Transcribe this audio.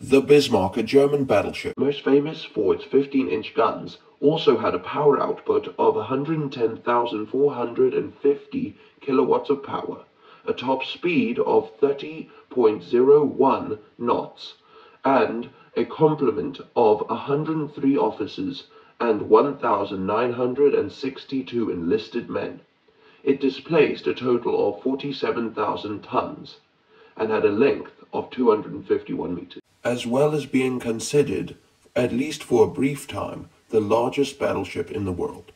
The Bismarck, a German battleship, most famous for its 15-inch guns, also had a power output of 110,450 kilowatts of power, a top speed of 30.01 knots, and a complement of 103 officers and 1,962 enlisted men. It displaced a total of 47,000 tons and had a length of 251 meters. As well as being considered, at least for a brief time, the largest battleship in the world.